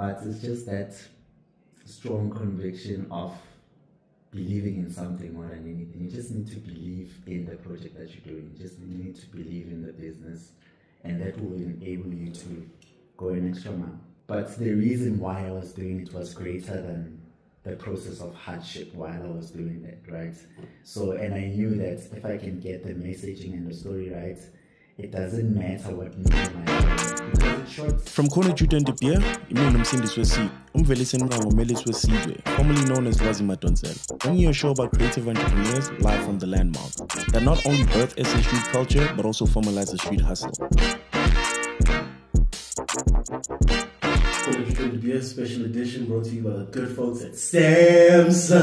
But it's just that strong conviction of believing in something more than anything. You just need to believe in the project that you're doing. You just need to believe in the business, and that will enable you to go an extra mile. But the reason why I was doing it was greater than the process of hardship while I was doing that, right? So, and I knew that if I can get the messaging and the story right, it doesn't matter what. From Corner Juta and De Beer, imini nomsindisi wesiko, umvelisi Mrango umelisi wesizwe, formerly known as Wazi Madonsela, bringing you a show about creative entrepreneurs live from the landmark that not only birth SA street culture but also formalize the street hustle. And Beer special edition brought to you by the good folks at Samsung.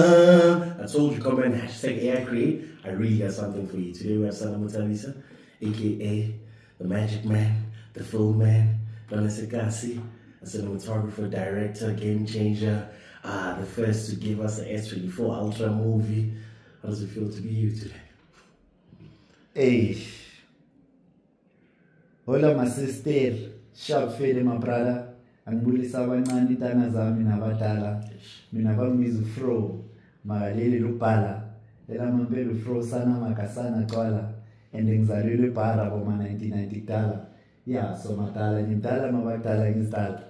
I told you, come comment hashtag AI Create. I really got something for you. Today we have Sanaa Mutalisa, aka the Magic Man, the Film Man, Donna Sekasi, a cinematographer, director, game changer, uh, the first to give us an S24 Ultra movie. How does it feel to be you today? Hey. Hola my sister, sharp fele my brother. Angibulisa abancane intana zami nabadala. Mina bangibiza ufro. Makaleli lubhala. Lela mampela ufro sana makasana kwala. And ngizalelwe ebhara boma 1990 kudala. Yeah, so madala ngimdala mabadala ngizidala.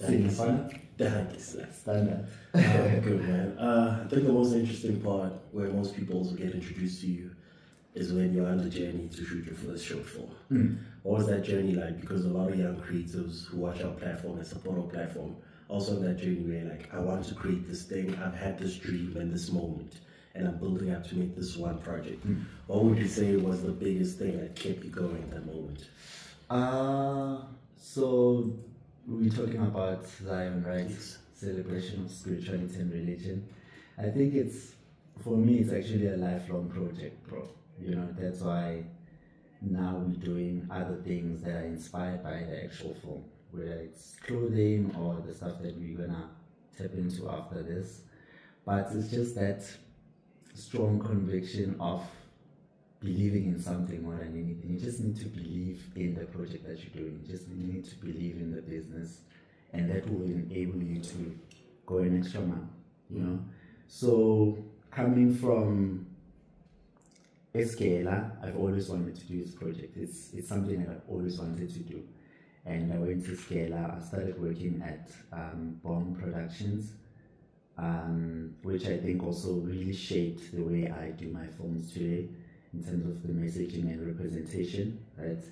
Sinifana? Thank you, sir. Standard. Uh, good man. Uh, I think the most interesting part where most people also get introduced to you is when you're on the journey to shoot your first short film. What was that journey like? Because a lot of young creatives who watch our platform and support our platform also on that journey where like I want to create this thing, I've had this dream and this moment and I'm building up to make this one project. What would you say was the biggest thing that kept you going at that moment? Uh, so we're talking about Zion, right? Yes. Celebration of spirituality and religion. I think it's for me, it's actually a lifelong project, bro. You know, that's why now we're doing other things that are inspired by the actual film, whether it's clothing or the stuff that we're gonna tap into after this. But it's just that strong conviction of believing in something more than anything. You just need to believe in the project that you're doing. You just need to believe in the business, and that will enable you to go an extra mile. You know. So coming from Escala, I've always wanted to do this project. It's it's something that I've always wanted to do, and I went to Scala. I started working at um, Bomb Productions um, which I think also really shaped the way I do my films today in terms of the messaging and representation, right?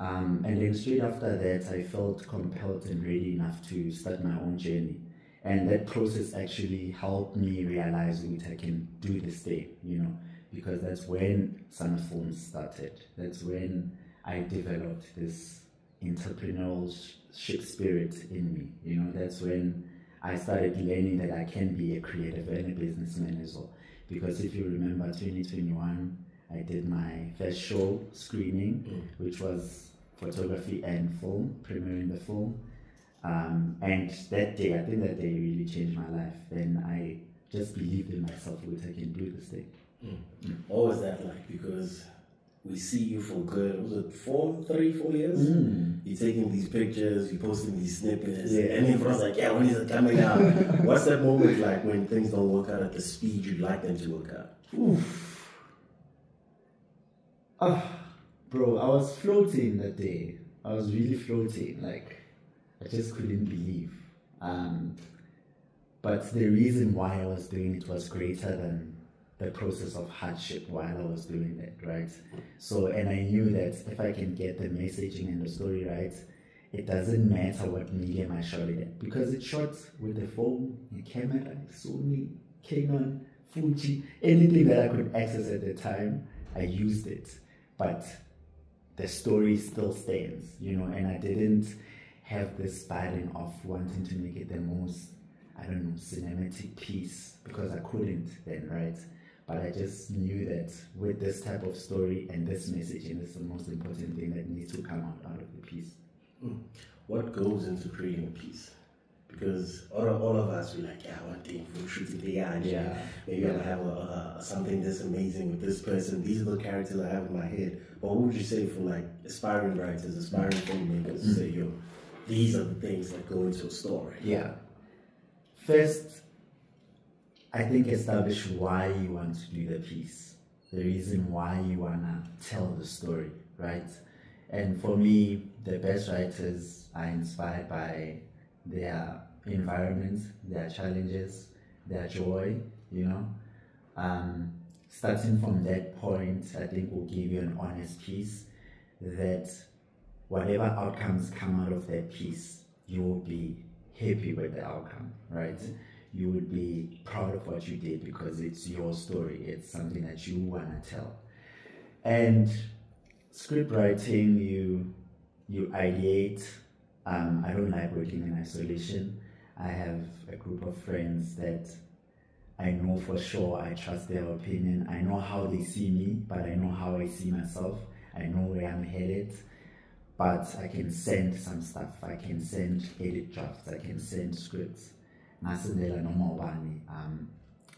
Um, and then straight after that, I felt compelled and ready enough to start my own journey. And that process actually helped me realize that I can do this thing, you know, because that's when Summer Films started. That's when I developed this entrepreneurship spirit in me, you know, that's when I started learning that I can be a creative and a businessman as well. Because if you remember 2021, I did my first show screening, mm. which was photography and film, premiering the film. Um, and that day, I think that day really changed my life. Then I just believed in myself that I can do this thing. Mm. Mm. What was that like? Because we see you for good. Was it four, three, four years? You're taking these pictures, you're posting these snippets, Yeah. and everyone's like, "Yeah, when is it coming out?" What's that moment like when things don't work out at the speed you'd like them to work out? Oof. Ah, bro, I was floating that day. I was really floating. Like, I just couldn't believe. Um, but the reason why I was doing it was greater than the process of hardship while I was doing that, right? So, and I knew that if I can get the messaging and the story right, it doesn't matter what medium I shot it at because it shot with the phone, the camera, Sony, Canon, Fuji, anything that I could access at the time, I used it. But the story still stands, you know, and I didn't have this burden of wanting to make it the most, I don't know, cinematic piece because I couldn't then, right? But I just knew that with this type of story and this messaging is the most important thing that needs to come out, out of the piece. Hmm. What goes into creating a piece? Because all of, all of us, we're like, yeah, one thing for shooting the yeah, Yeah. Maybe I'll have a, a, something this amazing with this person. These are the characters I have in my head. But what would you say for like aspiring writers, aspiring filmmakers? To hmm. say, yo, these are the things that go into a story. Yeah. First, I think establish why you want to do the piece, the reason why you want to tell the story, right? And for me, the best writers are inspired by their environment, their challenges, their joy, you know. Um, starting from that point, I think will give you an honest piece that whatever outcomes come out of that piece, you will be happy with the outcome, right? You would be proud of what you did because it's your story. It's something that you want to tell. And script writing, you you ideate. Um, I don't like working in isolation. I have a group of friends that I know for sure I trust their opinion. I know how they see me, but I know how I see myself. I know where I'm headed. But I can send some stuff. I can send edit drafts. I can send scripts. Nasendela no um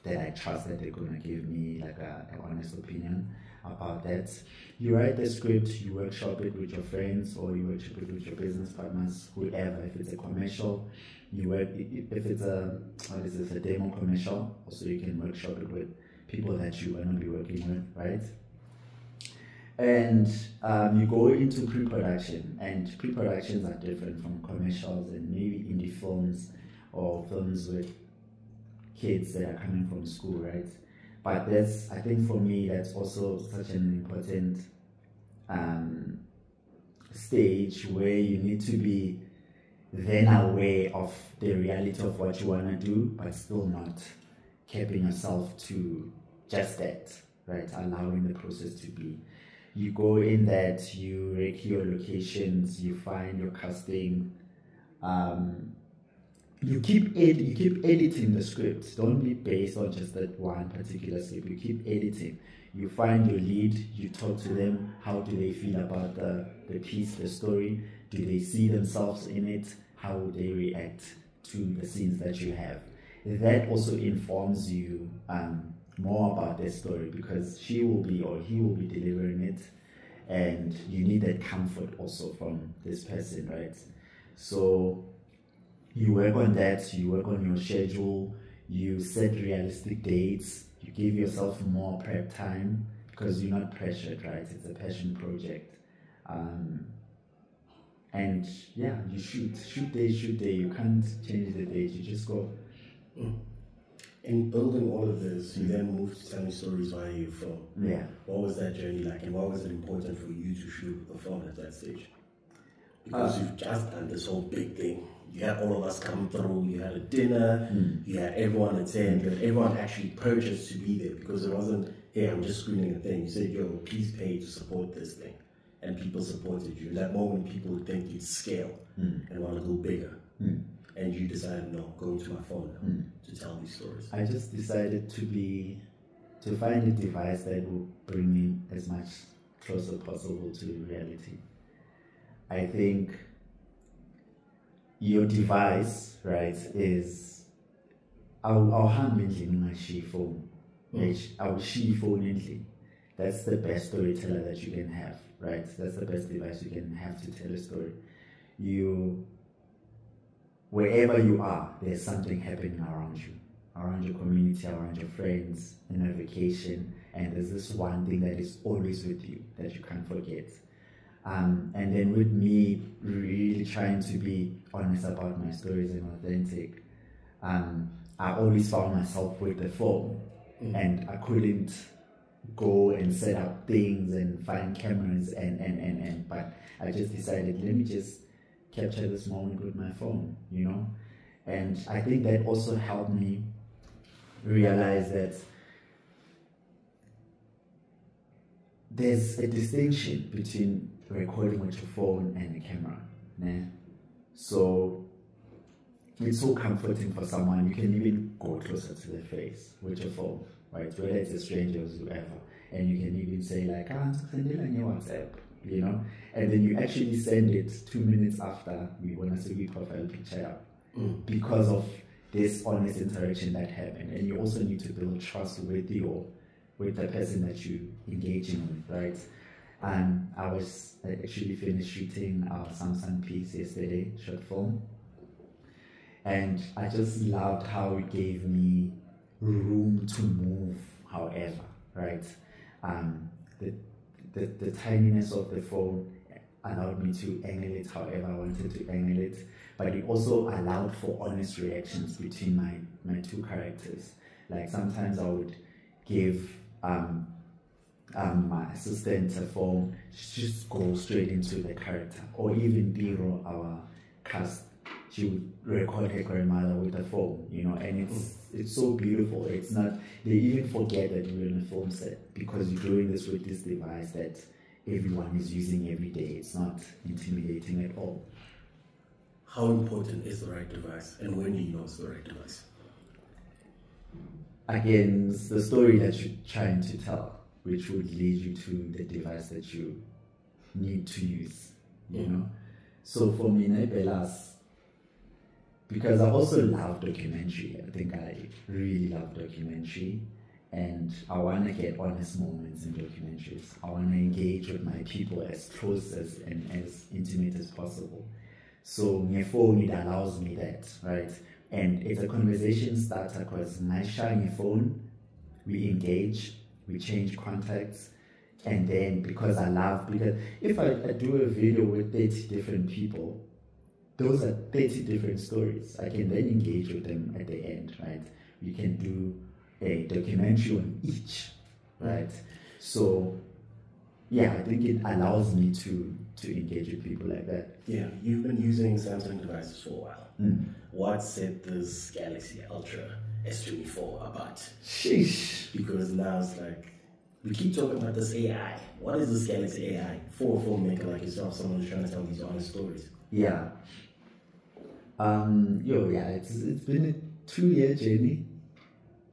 that I trust that they're gonna give me like a, an honest opinion about that. You write the script, you workshop it with your friends or you workshop it with your business partners, whoever. If it's a commercial, you work. If it's a what is this a demo commercial, also you can workshop it with people that you want to be working with, right? And um, you go into pre-production, and pre-productions are different from commercials and maybe indie films or films with kids that are coming from school, right? But that's, I think for me, that's also such an important um, stage where you need to be then aware of the reality of what you want to do, but still not keeping yourself to just that, right? Allowing the process to be. You go in that, you rake your locations, you find your casting, um, you keep ed- you keep editing the script. Don't be based on just that one particular script. You keep editing. You find your lead. You talk to them. How do they feel about the the piece, the story? Do they see themselves in it? How would they react to the scenes that you have? That also informs you um, more about their story because she will be or he will be delivering it, and you need that comfort also from this person, right? So you work on that, you work on your schedule, you set realistic dates, you give yourself more prep time because you're not pressured, right? It's a passion project. Um, and yeah, you shoot, shoot day, shoot day. You can't change the date, you just go. In building all of this, you then moved to telling stories via your film. Yeah. What was that journey like, and why was it important for you to shoot the film at that stage? Because Uh, you've just done this whole big thing. You had all of us come through. You had a dinner. Hmm. You had everyone attend. but everyone actually purchased to be there because it wasn't, hey, I'm just screening a thing. You said, yo, please pay to support this thing. And people supported you. In that moment, people would think you'd scale hmm. and want to go bigger. Hmm. And you decided, no, go to my phone now to tell these stories. I just decided to be, to find a device that will bring me as much closer possible to reality. I think your device, right, is our awuhambi endlini ungashiyi phone. Mm. Awushiyi phone endlini. That's the best storyteller that you can have, right? That's the best device you can have to tell a story. You wherever you are, there's something happening around you, around your community, around your friends, in a vacation, and there's this one thing that is always with you that you can't forget. Um, and then with me really trying to be honest about my stories and authentic, um, I always found myself with the phone, and I couldn't go and set up things and find cameras and, and, and, and but I just decided let me just capture this moment with my phone, you know? And I think that also helped me realize that there's a distinction between recording with your phone and a camera. Né? So it's so comforting for someone. You can even go closer to their face with your phone, right? Whether it's a stranger or whoever. And you can even say like, ah, send it on your WhatsApp, you know? And then you actually send it two minutes after we want to see your profile picture up because of this honest interaction that happened. And you also need to build trust with your with the person that you engaging with, right? Um, I was actually finished shooting our Samsung piece yesterday, short film, and I just loved how it gave me room to move. However, right, um, the, the the tininess of the phone allowed me to angle it however I wanted to angle it, but it also allowed for honest reactions between my my two characters. Like sometimes I would give um, um, my assistant a phone, just go straight into the character, or even Biro, our cast, she would record her grandmother with a phone, you know, and it's it's so beautiful. It's not they even forget that you're in a film set because you're doing this with this device that everyone is using every day. It's not intimidating at all. How important is the right device, and when do you know it's the right device? Again, it's the story that you're trying to tell, which would lead you to the device that you need to use. You know, so for me, Nebelas, because I also love documentary. I think I really love documentary and I want to get honest moments in documentaries. I want to engage with my people as close as and as intimate as possible. So my phone it allows me that, right? And it's a conversation starter because my sharing phone, we engage, we change contacts, and then because I love because if I, I do a video with 30 different people, those are 30 different stories. I can then engage with them at the end, right? We can do a documentary on each, right? So, yeah, I think it allows me to to engage with people like that. Yeah, you've been using Samsung devices for a while. Mm. What set this Galaxy Ultra S24 about. Sheesh. Because now it's like we keep talking about this AI. What is this Galaxy AI for a filmmaker like yourself, someone who's trying to tell these honest stories? Yeah. Um, yo, yeah, it's it's been a two year journey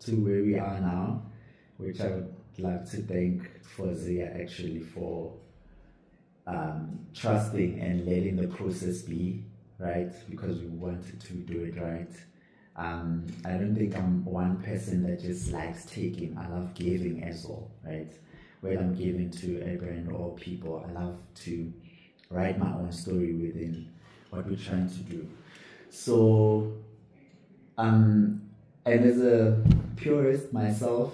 to where we are now, which I would like to thank for Fozia actually for um, trusting and letting the process be right because we wanted to do it right. Um, I don't think I'm one person that just likes taking. I love giving as well, right? Whether I'm giving to a brand or people, I love to write my own story within what we're trying to do. So, um, and as a purist myself,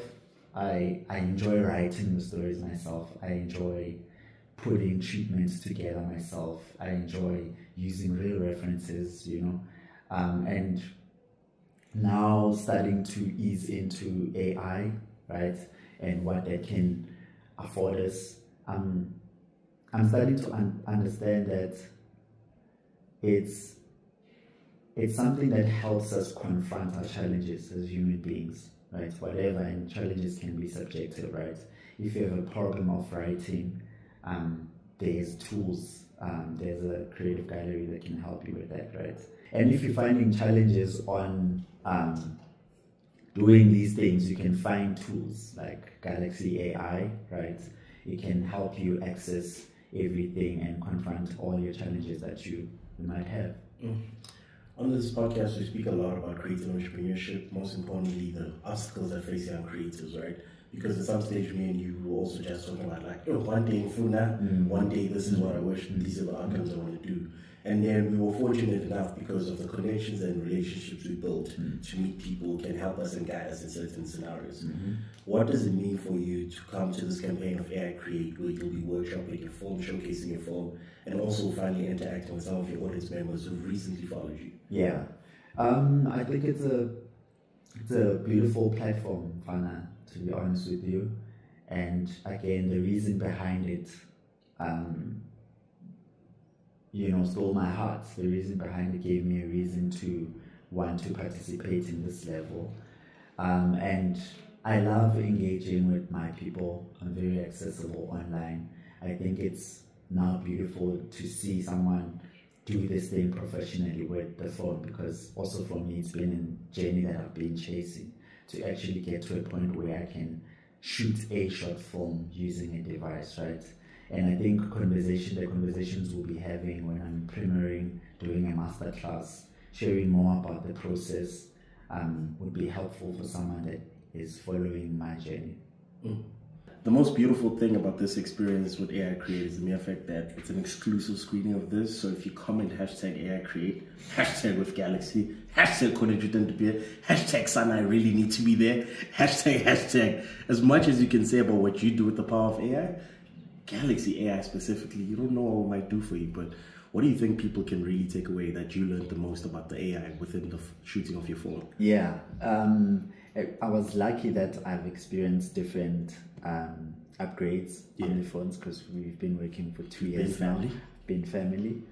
I I enjoy writing the stories myself. I enjoy putting treatments together myself. I enjoy using real references, you know, um, and now starting to ease into AI, right, and what that can afford us. Um, I'm starting to un- understand that it's it's something that helps us confront our challenges as human beings, right? Whatever, and challenges can be subjective, right? If you have a problem of writing, um, there's tools, um, there's a creative gallery that can help you with that, right? And if you're finding challenges on um, doing these things, you can find tools like Galaxy AI, right? It can help you access everything and confront all your challenges that you, might have. Mm. On this podcast, we speak a lot about creative entrepreneurship, most importantly, the obstacles that face young creatives, right? Because at some stage, me and you were also just talking about, like, oh, one day in Funa, Mm. one day this is what I wish, Mm. these are the outcomes I want to do. And then we were fortunate enough because of the connections and relationships we built Mm. to meet people who can help us and guide us in certain scenarios. Mhm. What does it mean for you to come to this campaign of AI Create where you'll be workshopping your film, showcasing your film, and also finally interacting with some of your audience members who've recently followed you? Yeah, um, I think it's a it's a beautiful platform, Fana. To be honest with you, and again, the reason behind it, um, you know, stole my heart. The reason behind it gave me a reason to want to participate in this level, um, and I love engaging with my people. I'm very accessible online. I think it's now beautiful to see someone do this thing professionally with the phone because also for me it's been a journey that I've been chasing to actually get to a point where I can shoot a short film using a device, right? And I think conversation the conversations we'll be having when I'm premiering, doing a master class, sharing more about the process um, would be helpful for someone that is following my journey. the most beautiful thing about this experience with AI Create is the mere fact that it's an exclusive screening of this. So if you comment hashtag AI Create, hashtag with Galaxy, hashtag Konejutendubia, hashtag Sanaa, I really need to be there, hashtag, hashtag, as much as you can say about what you do with the power of AI, Galaxy AI specifically, you don't know what it might do for you, but what do you think people can really take away that you learned the most about the AI within the f- shooting of your phone? Yeah, um, I, was lucky that I've experienced different um, upgrades on the phones because we've been working for two Been years family? now. Been family.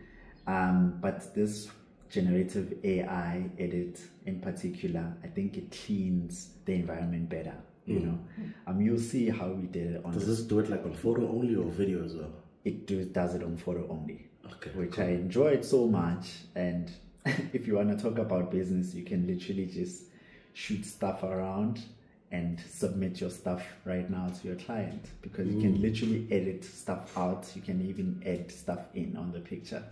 Um, but this generative AI edit in particular, I think it cleans the environment better. You know, um, you'll see how we did it on Does this do it like on photo only or video as well? it do, does it on photo only, Okay. which I enjoyed so much. And if you want to talk about business, you can literally just shoot stuff around and submit your stuff right now to your client because you can literally edit stuff out. You can even add stuff in on the picture.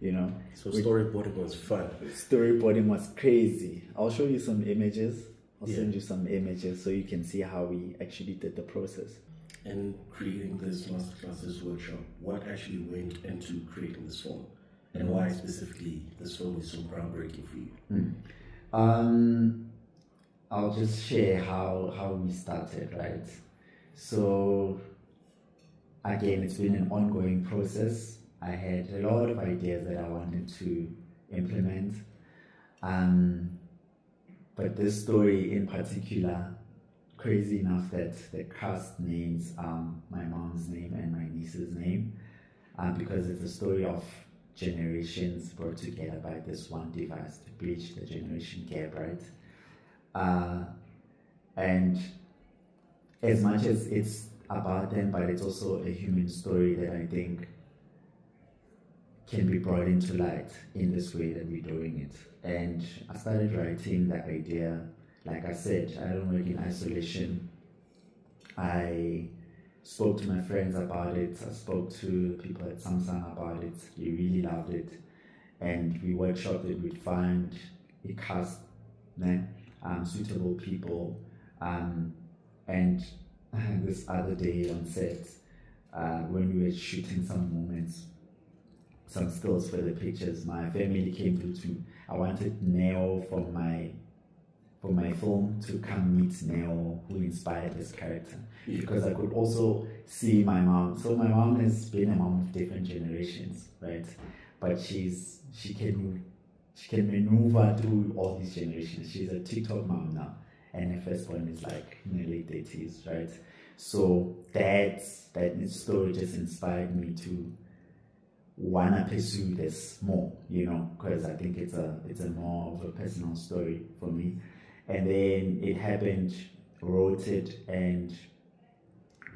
You know, So storyboarding was fun. storyboarding was crazy. I'll show you some images. I'll Yeah. send you some images so you can see how we actually did the process. And creating this masterclass, this workshop, what actually went into creating this film? And why specifically this film is so groundbreaking for you? Um, I'll just share how how we started, right? So again, it's been an ongoing process. I had a lot of ideas that I wanted to implement, um, but this story in particular, crazy enough that the cast names um my mom's name and my niece's name, uh, because it's a story of generations brought together by this one device to bridge the generation gap, right? Uh, and as much as it's about them, but it's also a human story that I think can be brought into light in this way that we're doing it. And I started writing that idea. Like I said, I don't work in isolation. I spoke to my friends about it. I spoke to people at Samsung about it. They really loved it. And we workshopped it. We'd find a cast, um, suitable people. Um, and this other day on set, uh, when we were shooting some moments, some stills for the pictures, my family came through to. I wanted Neo from my for my film to come meet Neo, who inspired this character, because I could also see my mom. So my mom has been a mom of different generations, right? But she's she can she can maneuver through all these generations. She's a TikTok mom now, and her firstborn is like in her late thirties, right? So that that story just inspired me to wanna pursue this more, you know, because I think it's a it's a more of a personal story for me. And then it happened, wrote it, and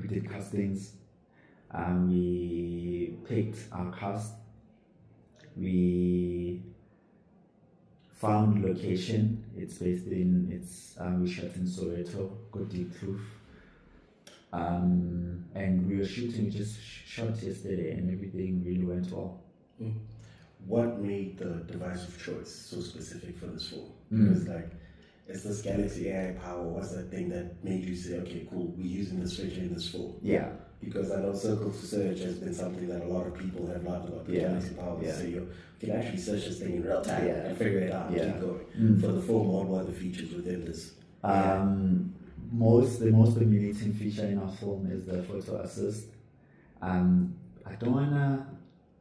we did castings. Um, we picked our cast. We found location. It's based in it's um, we shot in Soweto, Koti Kloof. Um, and we were shooting, just sh- shot yesterday, and everything really went well. What made the device of choice so specific for this film? Mm. Because like, it's this Galaxy AI power. What's that thing that made you say, okay, cool, we're using this feature in this film? Yeah, Because I know Circle to Search has been something that a lot of people have loved about the Yeah. Galaxy power. Yeah. So you can actually search this thing in real time Yeah. and figure it out and Yeah. keep going. Mm. For the film, what were the features within this? Um, most the most dominating feature in our film is the photo assist. Um, I don't wanna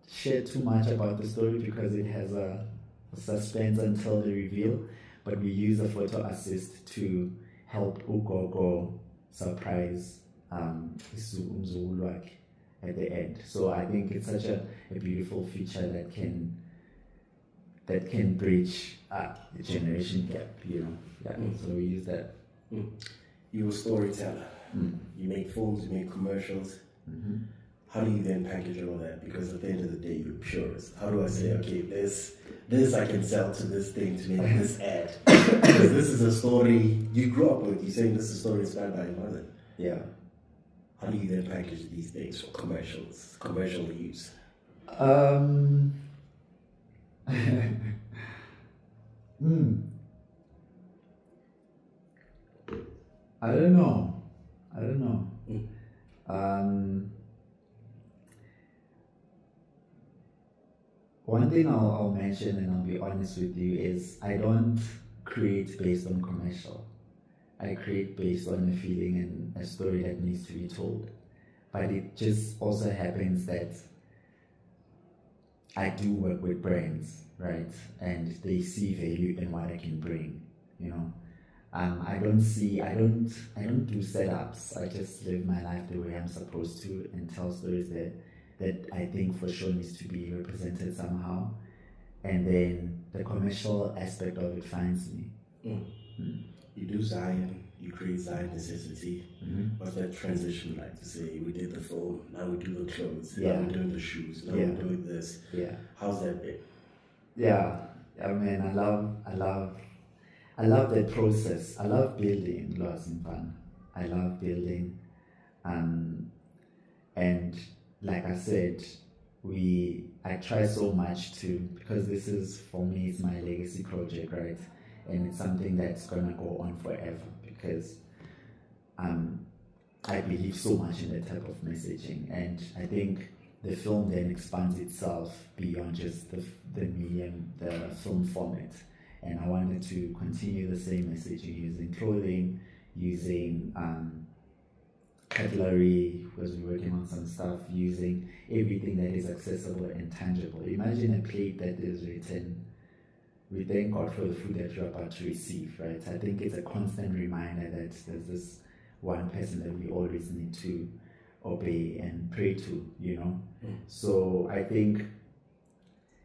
share too much about the story because it has a, a suspense until the reveal. But we use the photo assist to help Ugogo surprise um, Isu- at the end. So I think it's such a, a beautiful feature that can that can bridge the generation gap. You know, yeah. Mm. So we use that. You're a storyteller. Mm. You make films, you make commercials. hmm How do you then package all that? Because at the end of the day, you're purist. How do I say, okay, this this I can sell to this thing to make this ad? because this is a story you grew up with. You're saying this is a story inspired by your mother. Yeah. How do you then package these things for commercials, commercial use? Um. hmm. I don't know. I don't know. Um, one thing I'll, I'll mention and I'll be honest with you is I don't create based on commercial. I create based on a feeling and a story that needs to be told. But it just also happens that I do work with brands, right? And they see value in what I can bring, you know. Um, I don't see, I don't, I don't do setups. I just live my life the way I'm supposed to and tell stories that that I think for sure needs to be represented somehow. And then the commercial aspect of it finds me. Mm. Mm. You do Zion, you create Zion necessity. Mm-hmm. What's that transition like to say we did the phone, now we do the clothes, Yeah. now we're doing the shoes, now Yeah. we're doing this. Yeah. How's that been? Yeah, I mean, I love, I love, I love that process. I love building Fun. I love building, um, and like I said, we, I try so much to because this is for me, it's my legacy project, right? And it's something that's gonna go on forever because, um, I believe so much in that type of messaging, and I think the film then expands itself beyond just the, the medium, the film format. And I wanted to continue the same messaging using clothing, using um, cutlery, because we're working on some stuff, using everything that is accessible and tangible. Imagine a plate that is written, we thank God for the food that you're about to receive, right? I think it's a constant reminder that there's this one person that we always need to obey and pray to, you know. Mm. So I think,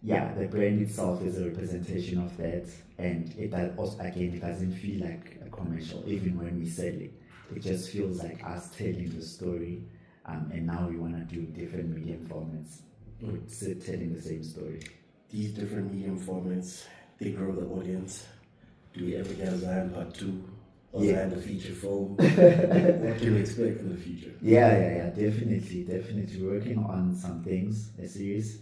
yeah, the brand itself is a representation of that, and it does also again it doesn't feel like a commercial even when we sell it. It just feels like us telling the story, um, and now we want to do different medium formats, Mm. still telling the same story. These different medium formats, they grow the audience. Do we ever get a Zion part two? Or Yeah. Zion the feature film? what can we expect in the future? Yeah, yeah, yeah, definitely, definitely. Working on some things, a series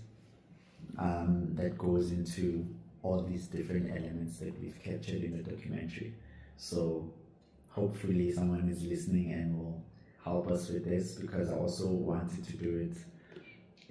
um, that goes into all these different elements that we've captured in the documentary. So hopefully someone is listening and will help us with this because I also wanted to do it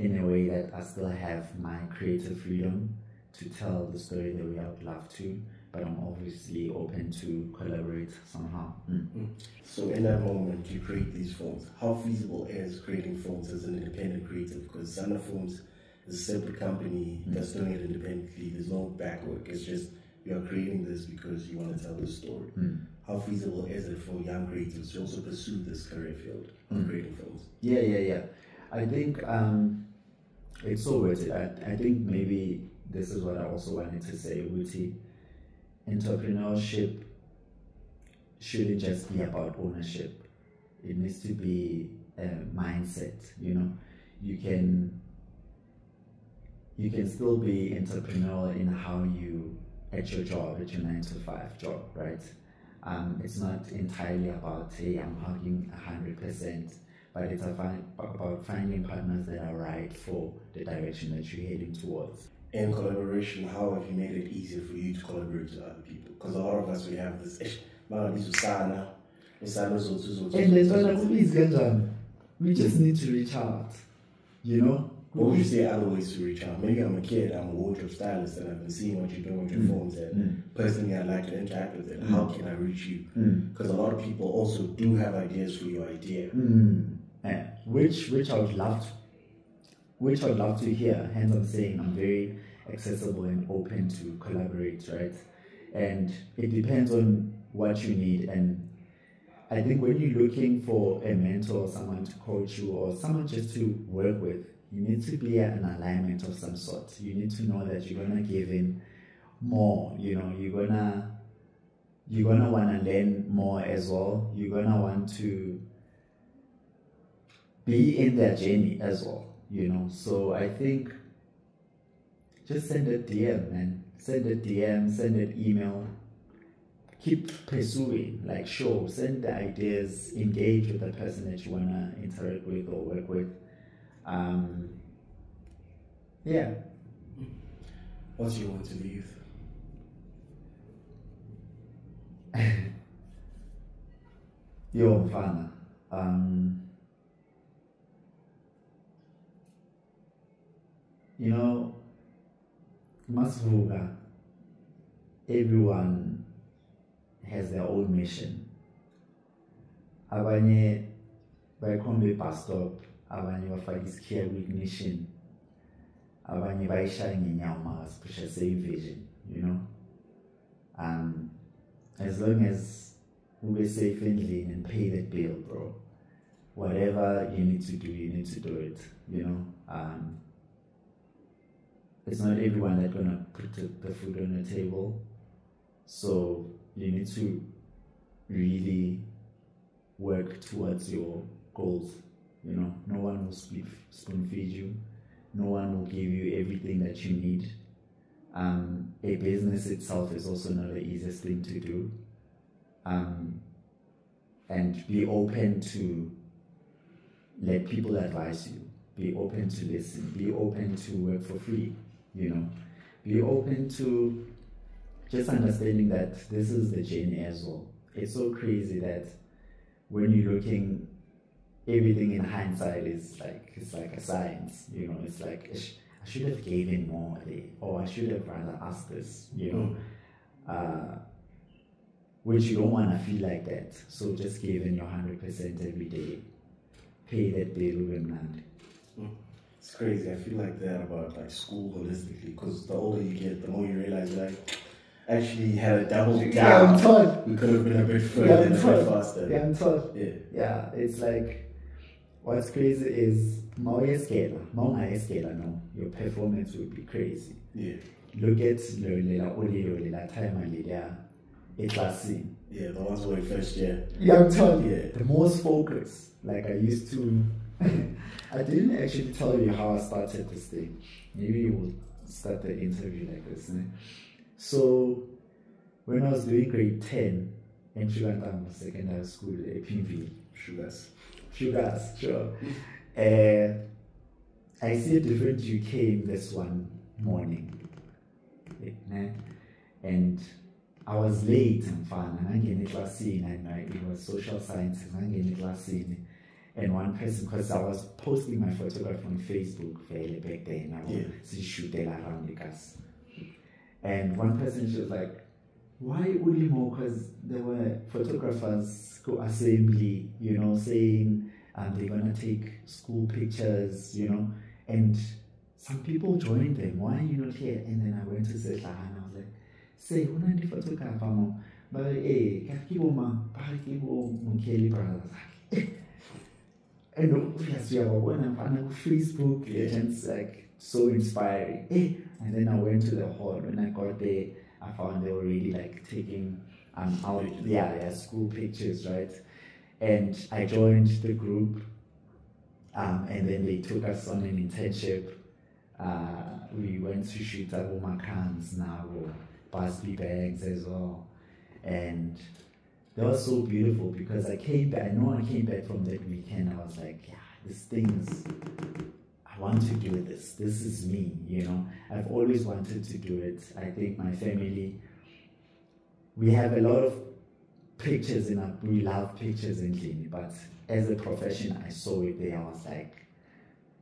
in a way that I still have my creative freedom to tell the story the way I would love to, but I'm obviously open to collaborate somehow. Mm. So in that moment, you create these films. How feasible is creating films as an independent creative? Because Sanaa Films is a separate company that's doing it independently. There's no back work. It's just you are creating this because you want to tell the story. Mm. How feasible is it for young creatives to also pursue this career field of Mm. creating films? Yeah, yeah, yeah. I think um, it's so worth it. I, I think maybe this is what I also wanted to say, Wuti. Entrepreneurship shouldn't just be about ownership. It needs to be a mindset, you know. You can you can still be entrepreneurial in how you at your job, at your nine to five job, right? Um, it's not entirely about hey, I'm hugging hundred percent, but it's about finding partners that are right for the direction that you're heading towards. In collaboration, how have you made it easier for you to collaborate with other people? Because a lot of us we have this. "Eh, man, this is Sana, Sana Zotu Zotu. And there's Zotu, one Zotu." is Ganjan. We just need to reach out, you know. What would you say other ways to reach out? Maybe I'm a kid, I'm a wardrobe stylist, and I've been seeing what you're doing with your Mm. phones, and Mm. personally, I'd like to interact with it. How can I reach you? Mm. Because a lot of people also do have ideas for your idea. Mm. Yeah. Which which I would love to, which I would love to hear. Hence I'm saying I'm very accessible and open to collaborate, right? And it depends on what you need and I think when you're looking for a mentor, or someone to coach you or someone just to work with, you need to be at an alignment of some sort. You need to know that you're gonna give in more, you know, you're gonna you're gonna wanna learn more as well. You're gonna want to be in their journey as well, you know. So I think just send a DM, man. Send a DM, send an email. Keep pursuing, like, sure, send the ideas, engage with the person that you want to interact with or work with. Um, yeah. What do you want to leave? Your Fana. Um, you know, Masvuga, everyone has their own mission. Abanye, by combi bus stop, abanye bafaka isikhiya ku-ignition, abanye bayishaya ngenyawo makasipusha same vision, you know. Um, as long as we safe endlini and pay that bill, bro. Whatever you need to do, you need to do it. You know, um, it's not everyone that's gonna put the, the food on the table, so you need to really work towards your goals. You know, no one will spoon feed you. No one will give you everything that you need. Um, a business itself is also not the easiest thing to do. Um, and be open to let people advise you. Be open to listen. Be open to work for free. You know, be open to just understanding that this is the journey as well. It's so crazy that when you're looking, everything in hindsight is like it's like a science. You know, it's like I should have given more, or I should have rather asked this. You know. Uh, which you don't want to feel like that. So just give in your 100% every day. Pay that bill when mm. It's crazy. I feel like that about like school holistically because the older you get, the more you realize like actually had a double down. Yeah, I'm told. We could have been a bit further yeah, and a bit faster. Yeah, I'm told. Yeah. Yeah, it's like what's crazy is mawuyeskela mawungayeskela no your performance would be crazy. Yeah. Look at lela olilo lela time leliya eklasini yeah the ones were first year. Yeah i'm telling you the most focus like i used to i didn't actually tell you how i started this thing. Maybe you will start the interview like this né? so when i was doing grade 10 in Shugantam secondary school at PV. Sugars. Sugars, sure. uh, I see a different UK this one morning. And I was late mfana ngangena eklasini and it was social sciences ngangena eklasini and one person because I was posting my photograph on Facebook fairly back then I was yeah. sishutela around the class and one person she was like why Ulimo because there were photographers go assembly you know saying um, they're gonna take school pictures you know and some people joined them why are you not here and then I went to Setlahana I was like se ho na di-photographer mo ba re ee ka ke bo mang ba re ke bo monkele brothers and obviously I went on Facebook yeah. and it's like so inspiring. Eh, and then I went to the hall. When I got there, I found they were really like taking um out yeah, yeah school pictures, right? And I joined the group. Um, and then they took us on an internship. Uh, we went to shoot at Womakans now. Busby Bags as well. And that was so beautiful because I came back, know I came back from that weekend, I was like, yeah, this thing is, want to do this. This is me, you know. I've always wanted to do it. I think my family, we have a lot of pictures in our, we love pictures in Guinea, but as a profession, I saw it there. I was like,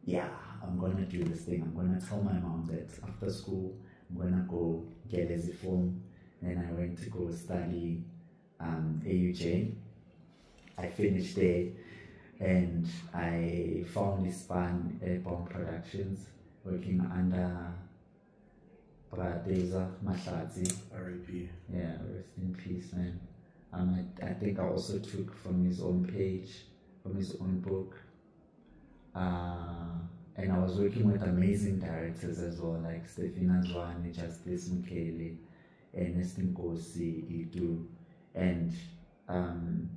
yeah, I'm gonna do this thing. I'm gonna tell my mom that after school, I'm gonna go get a form. Then I went to go study um, AUJ. I finished there and I found this band, Airborne Productions, working under Bradeza Mahlatsi. R.I.P. Yeah, rest in peace, man. Um, I, I think I also took from his own page, from his own book. Uh, and I was working with amazing directors as well, like Stephina Zwane, Justice Mukheli, Ernest Nkosi, Itu, and um,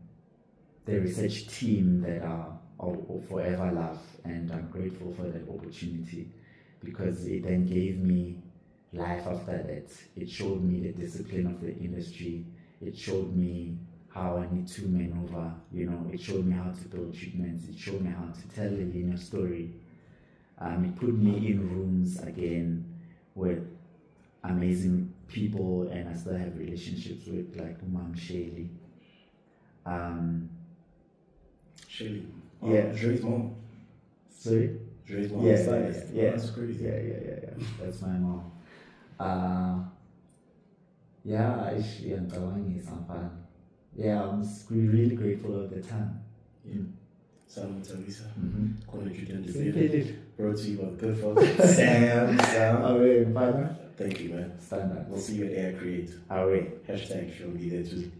the research team that are I'll forever love. And I'm grateful for that opportunity because it then gave me life after that. It showed me the discipline of the industry. It showed me how I need to maneuver, you know, it showed me how to build treatments, it showed me how to tell a linear story um, it put me in rooms again with amazing people, and I still have relationships with like Mom Shelly. Um, Shelly. yeah. Shelly's mom. Sorry? Dre's mom Yeah, yeah, yeah, yeah. That's crazy. Yeah, yeah, yeah, yeah. That's my mom. Uh, yeah, actually, I'm going some fun. Yeah, I'm really grateful of the time. Yeah. Sam Talisa. Simply David. did. Brought to you by Good Folks. Sam. Sam. Away, father. Thank you, man. Stand up. We'll see you at AI Create. Away. Hashtag show be there too.